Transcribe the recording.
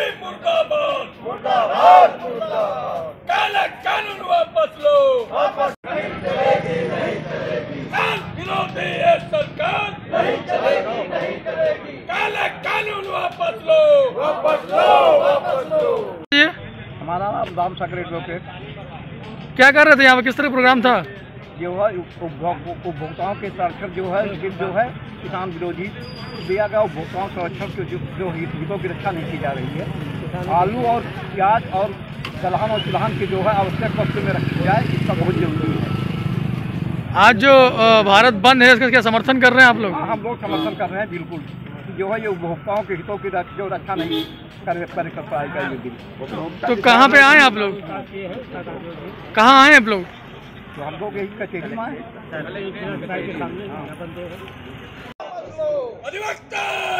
मुस्लिम मुर्दाबाद। मुर्दाबाद काला कानून वापस लो। वापस नहीं चलेगी नहीं चलेगी। काल विरोधी है सरकार। नहीं चलेगी नहीं चलेगी। काला कानून वापस लो। वापस लो वापस लो। हमारा नाम क्या कर रहे थे यहाँ पे? किस तरह प्रोग्राम था? जो है उपभोक्ताओं के संरक्षण जो है बिल जो है किसान विरोधी दिया गया उपभोक्ताओं संरक्षण के जो, हितों की रक्षा नहीं की जा रही है। आलू और प्याज और दलहन और तिलहन की जो है आवश्यक वस्तु में रखी जाए इसका बहुत ज़रूरी है। आज जो भारत बंद है इसका क्या समर्थन कर रहे हैं आप लोग? हाँ, हम लोग समर्थन कर रहे हैं बिल्कुल। जो है ये उपभोक्ताओं के हितों की जो रक्षा नहीं कर पाएगा ये बिल तो कहाँ पे आए आप लोग? कहाँ आए आप लोग? तो हमको कहीं कचेरी में अधिवक्ता!